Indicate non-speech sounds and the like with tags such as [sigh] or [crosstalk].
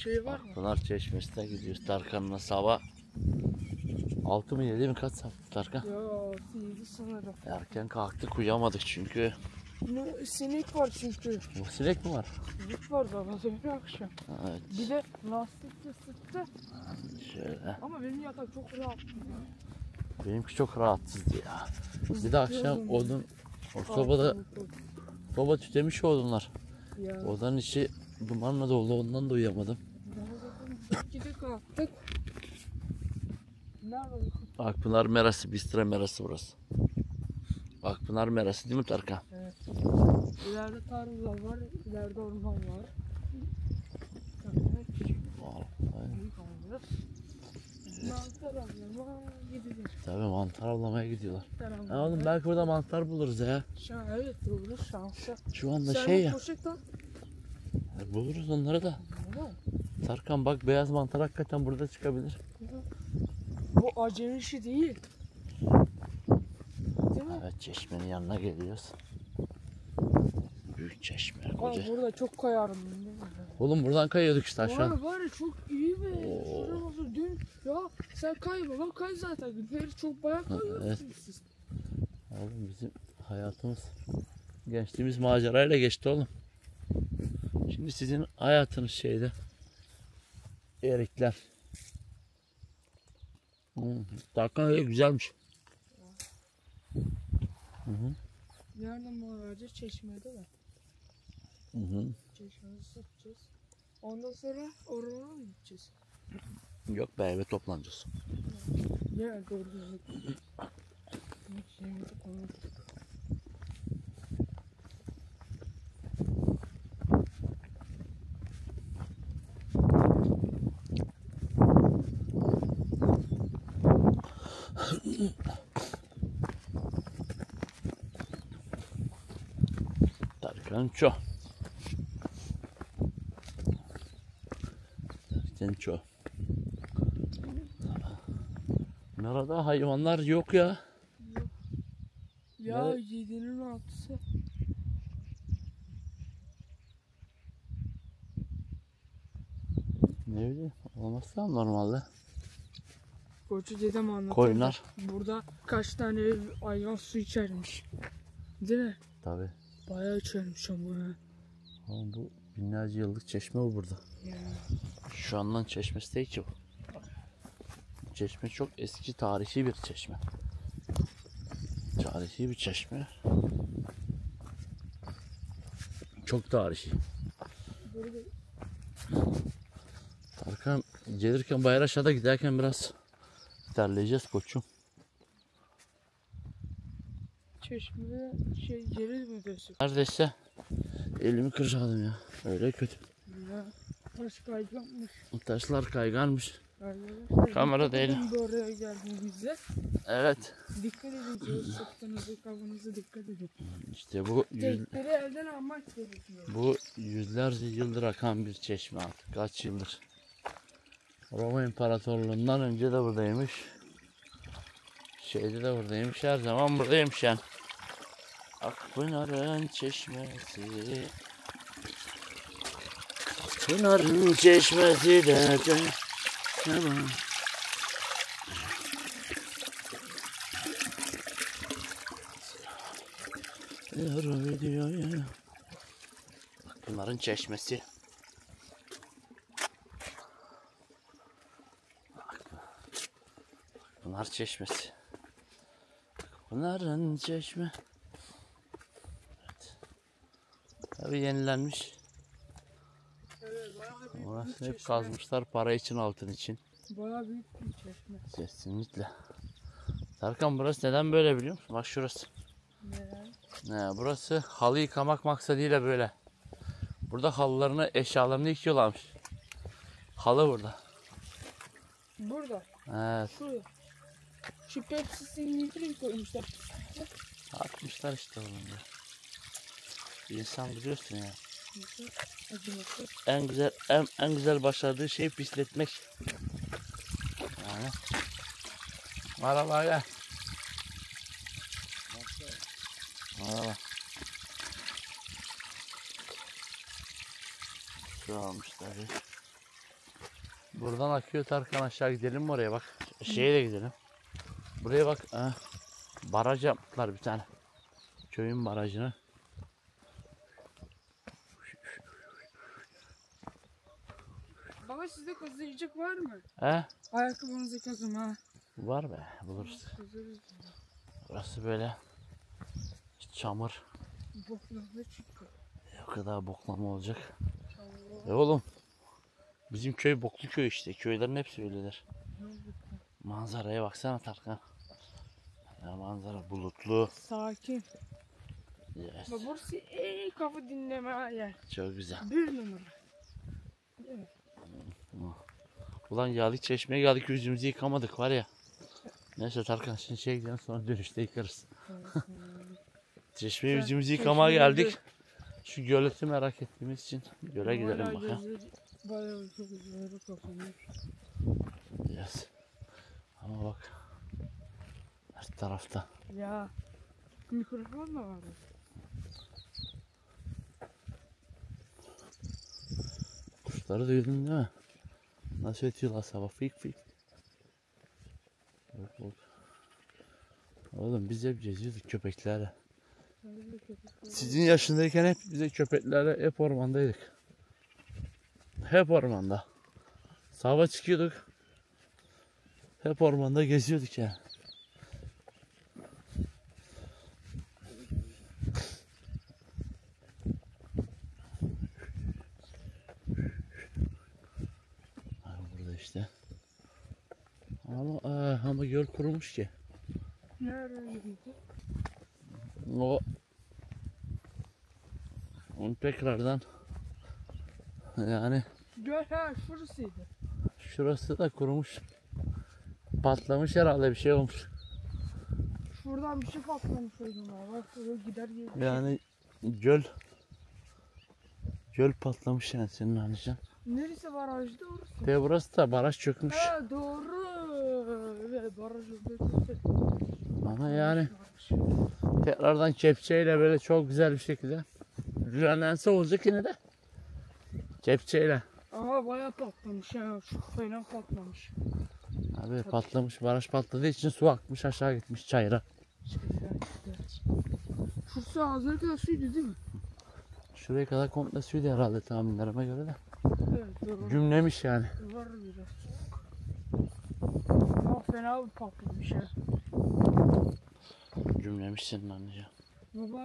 şey var mı? Pınar Çeşmesi'ne gidiyoruz Tarkan'la sabah. 6 mı 7 mi kaç saat Tarkan? Ya değil sanırım. Erken kalktık uyuyamadık çünkü. Ne, sinek var çünkü. Bu sinek mi var? Sinek var daha bir akşam. Evet Bir de lastik de sıktı. şöyle. Ama benim yatak çok rahat. Benimki çok rahatsızdı ya. Bir de akşam odun, o sobada soba tütemiş odunlar. Ya. Odanın içi dumanla dolu ondan da uyuyamadım. Gidip kalktık. Akpınar Merası, Bistre Merası burası. Akpınar Merası değil mi Tarkan? Evet. İleride tarlalar var, ileride orman var. Mantar avlama gidilir. Tabii mantar avlamaya gidiyorlar. Ha oğlum belki burada mantar buluruz ya. Şu an evet doğru şansı. Şu anda Sen şey ya. poşet al. e, Buluruz onları da. Tamam. Tarkan bak beyaz mantar hakikaten burada çıkabilir. Bu acemi işi değil. Değil mi? Evet çeşmenin yanına geliyoruz. Büyük çeşme koca. burada çok kayarım. Oğlum buradan kayıyorduk işte aşağı. Var var çok iyi be. Oo. Şuraya bak, Dün ya sen kayma bak kay zaten. Günleri çok bayağı kayıyorsunuz evet. siz. Oğlum bizim hayatımız gençliğimiz macerayla geçti oğlum. Şimdi sizin hayatınız şeyde. Erikler. Hmm, Tarkan öyle güzelmiş. Hı hı. Nereden bu vereceğiz? Çeşmede mi? Hı hı. Çeşmede satacağız. Ondan sonra ormana mı gideceğiz? Yok be eve toplanacağız. Ne doğru düzgün. Hiç Tarkan ço. Nerede hayvanlar yok ya. Ya Evet. yedinin altısı. Ne bileyim olmazsa normalde. Koçu dedem anlattı. Koyunlar. Burada kaç tane hayvan su içermiş. Değil mi? Tabi. Bayağı içermiş ama. Oğlum bu binlerce yıllık çeşme bu burada. Ya. Şu andan çeşmesi değil ki bu. Bu Çeşme çok eski tarihi bir çeşme. Tarihi bir çeşme. Çok tarihi. Tarkan gelirken Bayraş'a giderken biraz terleyeceğiz koçum. çeşmede şey ceviz mi diyorsun? Neredeyse elimi kıracaktım ya. Öyle kötü. Ya. Taş kayganmış. Taşlar kayganmış. Arkadaşlar, Kamera değil. oraya geldiğinizde Evet. dikkat edin. Sırtınızı, kafanızı dikkat edin. İşte bu yüz, elden almak gerekiyor. bu yüzlerce yıldır akan bir çeşme artık. Kaç yıldır. Roma İmparatorluğundan önce de buradaymış. Şeyde de buradaymış. Her zaman buradaymış yani. Akpınar'ın çeşmesi. Akpınar'ın çeşmesi derken. Ne bu? Yar ediyor ya. Akpınar'ın çeşmesi. Pınar çeşmesi. Pınar'ın çeşme. Evet. Tabii yenilenmiş. Evet, Orası hep çeşme. kazmışlar para için altın için. Bayağı büyük bir çeşme. Kesinlikle. Tarkan burası neden böyle biliyor musun? Bak şurası. Ne? Ne, burası halı yıkamak maksadıyla böyle. Burada halılarını, eşyalarını yıkıyorlarmış. Halı burada. Burada. Evet. Şurada. Şu Pepsi'sini litre koymuşlar. Atmışlar işte oğlum ya. İnsan biliyorsun ya. En güzel en, en güzel başardığı şey pisletmek. Yani. Merhaba gel. Merhaba. Şu almışlar. ya. Buradan akıyor Tarkan aşağı gidelim mi oraya bak. Şeye de gidelim. Buraya bak. Ha. Baraj yaptılar bir tane. Köyün barajını. Baba sizde kazıyacak var mı? He? Ayakkabınızı kazın ha. Var be buluruz. Burası böyle çamur. Boklarla çıktı. O kadar boklama olacak. E oğlum. Bizim köy boklu köy işte. Köylerin hepsi öyledir. Manzaraya baksana Tarkan. Ya manzara bulutlu. Sakin. Yes. Baba burası en kafa dinleme yer. Çok güzel. Bir numara. Ulan geldik çeşmeye geldik yüzümüzü yıkamadık var ya. Neyse Tarkan şimdi şey gidelim sonra dönüşte yıkarız. [laughs] Çeşmeye yüzümüzü yıkamaya geldik. Şu göleti merak ettiğimiz için göle gidelim bakalım. Bayağı çok güzel kapanıyor. Yes. Ama bak. Her tarafta. Ya. Mikrofon da var. Kuşları duydun değil mi? Nasıl ötüyorlar sabah fik fik. Bak bak. Oğlum biz hep geziyorduk köpeklerle. Sizin yaşındayken hep bize köpeklerle hep ormandaydık. Hep ormanda. Sabah çıkıyorduk. Hep ormanda geziyorduk yani. Ha, burada işte. Ama aa, ama göl kurumuş ki. O onu tekrardan yani Göl ha şurasıydı. şurası da kurumuş. Patlamış herhalde bir şey olmuş. Şuradan bir şey patlamış o zaman. Bak şuraya gider gelir. Yani göl göl patlamış yani senin anlayacağın. Neresi barajda orası? Ve burası da baraj çökmüş. Ha doğru. Evet baraj orada. Ama yani tekrardan kepçeyle böyle çok güzel bir şekilde düzenlense olacak yine de. Kepçeyle. Aha bayağı patlamış ya. Çok fena patlamış. Abi patlamış baraj patladığı için su akmış aşağı gitmiş çayıra. Şurası ağzına kadar suydu değil mi? Şuraya kadar komple suydu herhalde tahminlerime göre de. Evet. Gümlemiş yani. Var biraz. Ama fena bir patlamış ya. Cümlemiş senin anlayacağın. Baba